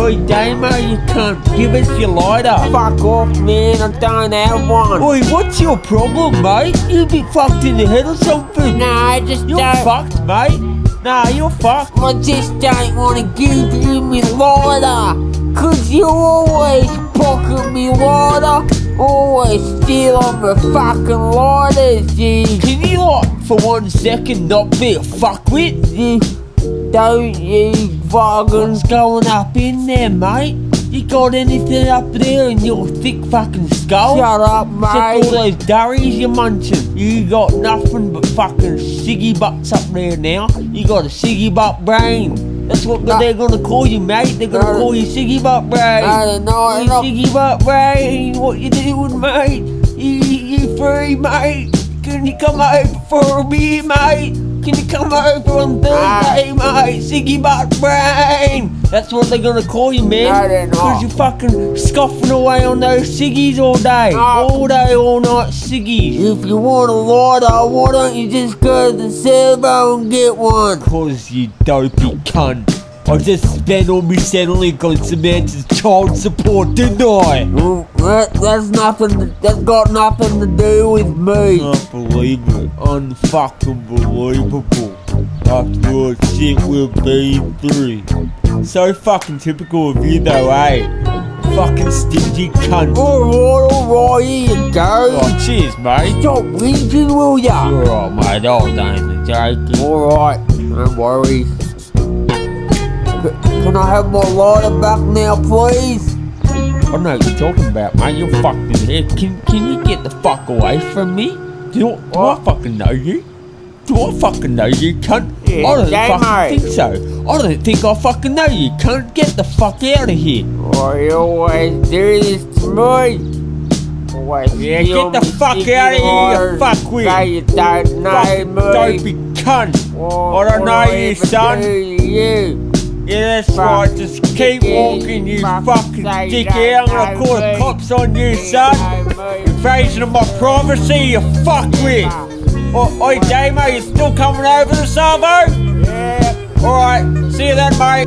Oi, Damo, you can't give us your lighter. Fuck off, man. I don't have one. Oi, what's your problem, mate? You be fucked in the head or something? No, I just You're don't. fucked, mate. Nah, you're fucked. I just don't want to give you me lighter. Cause you always pocket me lighter. Always stealing my fucking lighters, you. Can you, like, for one second not be a fuckwit? You don't you fucking going up in there, mate? You got anything up there in your thick fucking skull? shut up, Except all mate. those durries you're munching. You got nothing but fucking siggy butts up there now. You got a siggy butt brain. That's what No. they're gonna call you, mate. They're gonna No. call you siggy butt brain. I don't know. You enough. butt brain. What you doing, mate? You, you free, mate? Can you come over for a beer, mate? Can you come over on ah. Thursday, mate? Siggy butt brain. That's what they're gonna call you, man. No, they're not. Because you're fucking scoffing away on those ciggies all day. No. All day, all night ciggies. If you want a lighter, why don't you just go to the servo and get one? Cause you dopey cunt. I just spent all my Centrelink on Samantha's child support, didn't I? Well, that, that's nothing. That's got nothing to do with me. It. Unfucking believable. After all the shit we've been through. So fucking typical of you though, eh? Fucking stingy cunt. Alright, alright, here you go. Oh, cheers, mate. Stop whinging, will ya? Alright, mate. I was only joking. Alright, no worries. Can I have my lighter back now, please? I know what you're talking about, mate. You're fucked in here. Can can you get the fuck away from me? Do, do I fucking know you? Do I fucking know you, cunt? Yeah, I don't fucking think so. I don't think I fucking know you, cunt. Get the fuck out of here. Oh, you always do this to me. Always Yeah, get the fuck sticky outta here, you fuckwit. You don't know Fucking me. dopey cunt. What- I don't know you, son. do you? Yeah, that's right. Just keep walking, you fucking dickhead. I'm gonna call the cops on you, son. Invasion of my privacy, you fuck fuckwit. Oh, oi, Damo, you still coming over to Salvo? Yeah. Alright, see you then, mate.